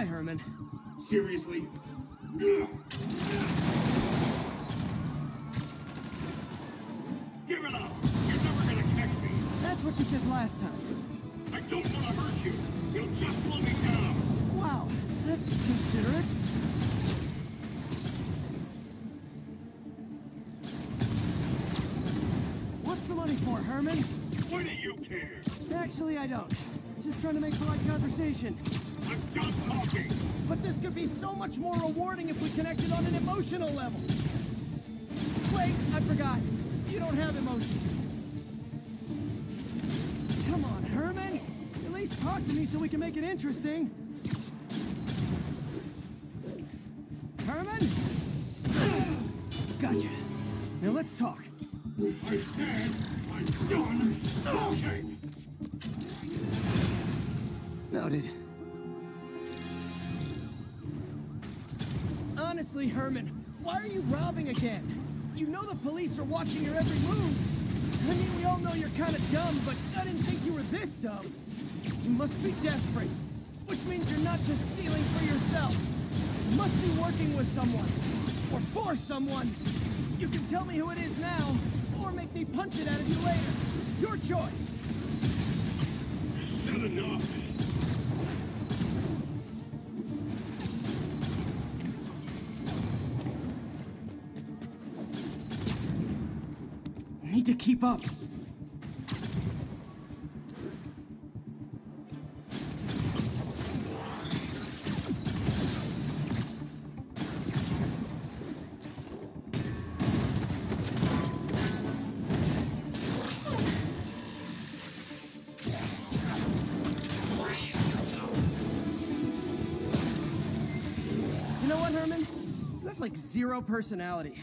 Bye, Herman. Seriously? Give it up! You're never gonna catch me! That's what you said last time. I don't want to hurt you! You'll just slow me down! Wow, that's considerate. What's the money for, Herman? Why do you care? Actually, I don't. Just trying to make polite conversation. I'm talking! But this could be so much more rewarding if we connected on an emotional level. Wait, I forgot. You don't have emotions. Come on, Herman. At least talk to me so we can make it interesting. Herman? Gotcha. Now let's talk. I said I'm done talking! Noted. Herman, why are you robbing again? You know the police are watching your every move. I mean, we all know you're kind of dumb, but I didn't think you were this dumb. You must be desperate, which means you're not just stealing for yourself. You must be working with someone, or for someone. You can tell me who it is now, or make me punch it out of you later. Your choice. Not enough! Keep up. You know what, Herman? You have like zero personality,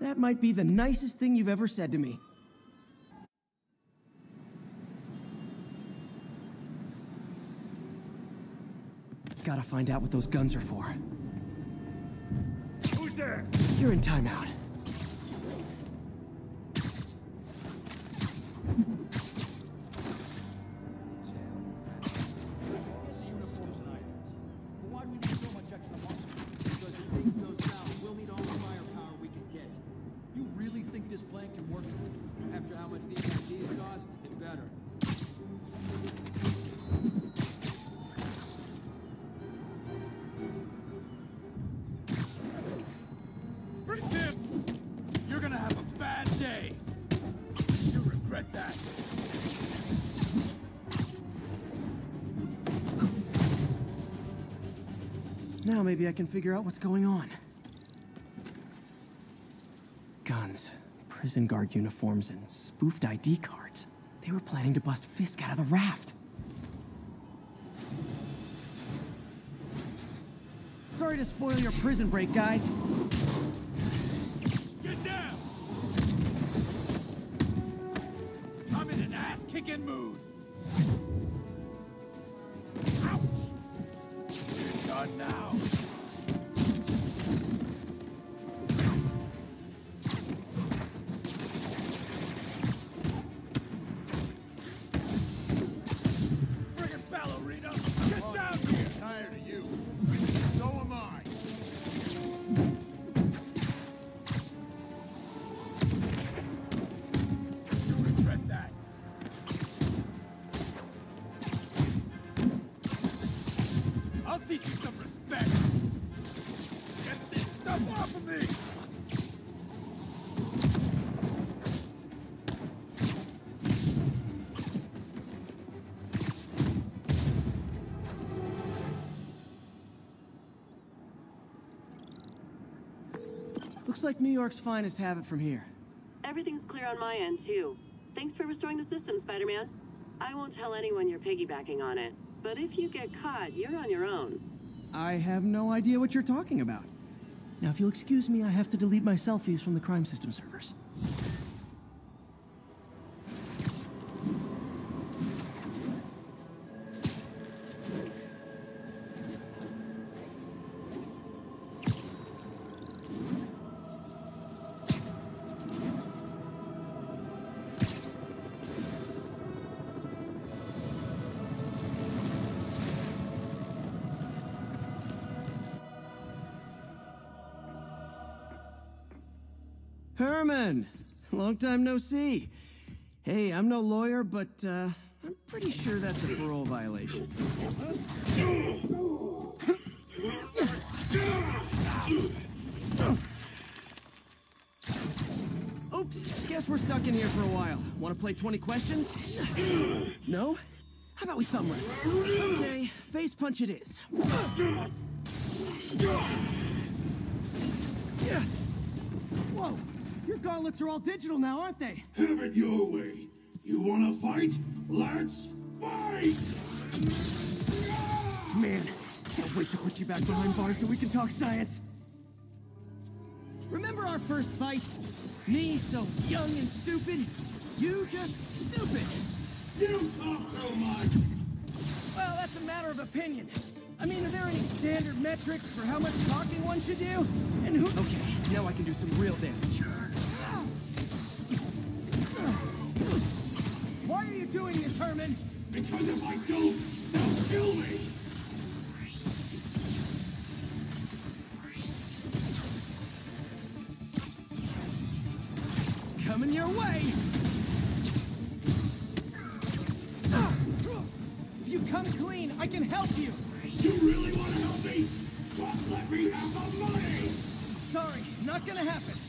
That might be the nicest thing you've ever said to me. Gotta find out what those guns are for. Who's there? You're in timeout. Why we need so much extra Now maybe I can figure out what's going on. Guns, prison guard uniforms, and spoofed ID cards. They were planning to bust Fisk out of the raft. Sorry to spoil your prison break, guys. Get down! I'm in an ass-kicking mood! Looks like New York's finest have it from here. Everything's clear on my end, too. Thanks for restoring the system, Spider-Man. I won't tell anyone you're piggybacking on it, but if you get caught, you're on your own. I have no idea what you're talking about. Now, if you'll excuse me, I have to delete my selfies from the crime system servers. Herman! Long time no see. Hey, I'm no lawyer, but uh, I'm pretty sure that's a parole violation. Oops, guess we're stuck in here for a while. Want to play 20 questions? No? How about we thumb wrestle? Okay, face punch it is. Yeah. Whoa! Gauntlets are all digital now, aren't they? Have it your way. You wanna fight? Let's fight! Man, can't wait to put you back behind bars so we can talk science. Remember our first fight? Me so young and stupid? You just stupid. You talk so much! Well, that's a matter of opinion. I mean, are there any standard metrics for how much talking one should do? And who- Okay, now I can do some real damage. Doing this, Herman? Because if I don't, they'll kill me! Coming your way! If you come clean, I can help you! You really wanna help me? Just let me have the money! Sorry, not gonna happen.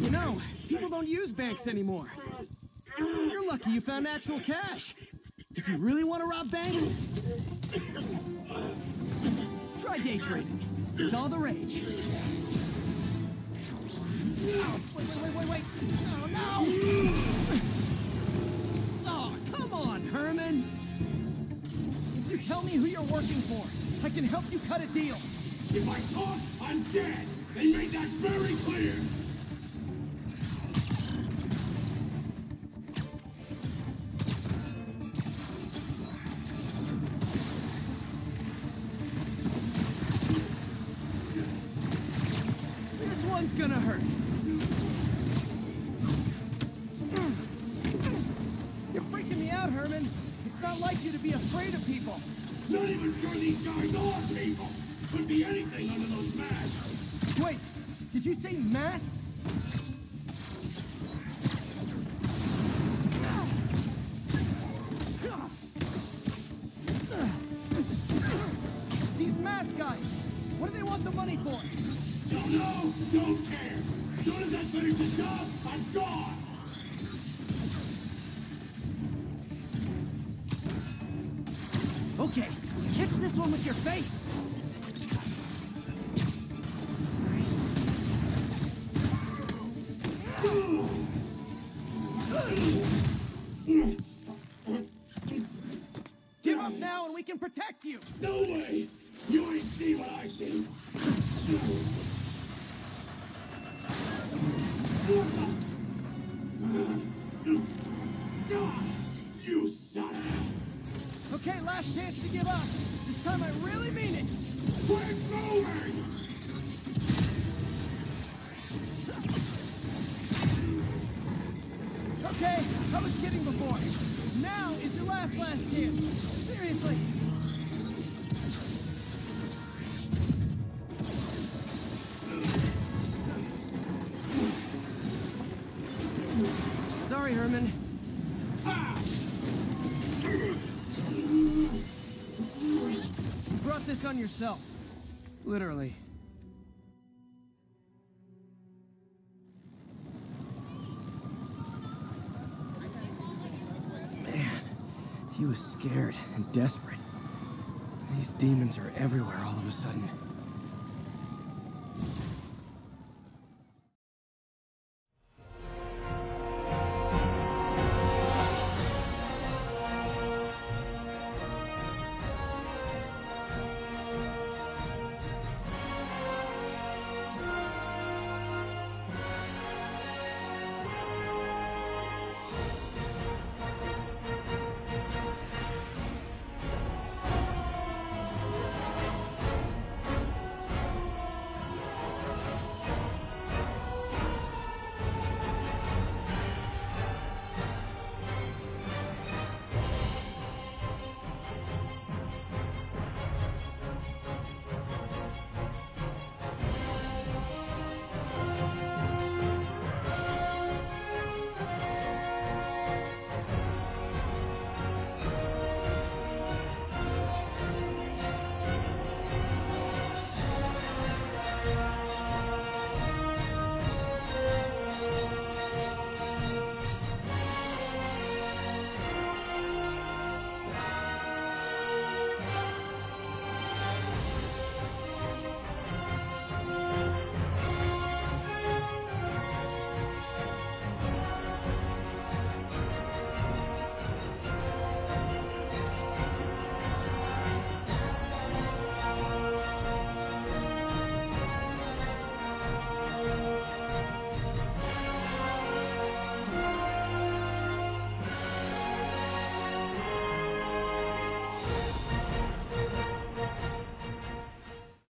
You know, people don't use banks anymore. You're lucky you found actual cash. If you really want to rob banks, try day trading. It's all the rage. Wait, wait, wait, wait, wait. Me who you're working for, I can help you cut a deal. If I talk, I'm dead! They made that very clear! This one's gonna hurt. You're freaking me out, Herman. It's not like you to be afraid of people. Not even sure these guys are people! Could be anything under those masks! Wait, did you say masks? These mask guys, what do they want the money for? Don't know, don't care! As I finish the catch this one with your face. Give up now and we can protect you. No way! You ain't see what I see! You Okay, last chance to give up. This time I really mean it. Quit moving! Okay, I was kidding before. Now is your last last chance. Seriously. On yourself. Literally. Man, he was scared and desperate. These demons are everywhere all of a sudden.